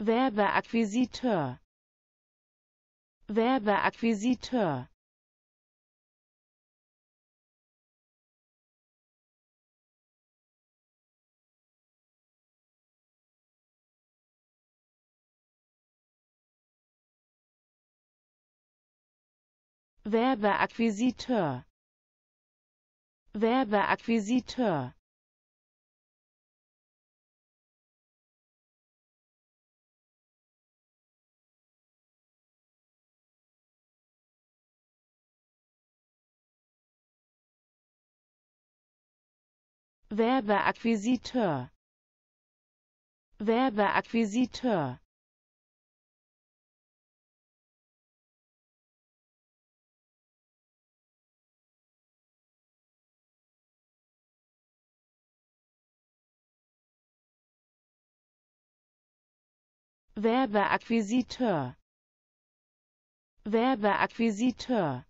Werbeakquisiteur. Werbeakquisiteur. Werbeakquisiteur. Werbeakquisiteur Werbeakquisiteur. Werbeakquisiteur. Werbeakquisiteur. Werbeakquisiteur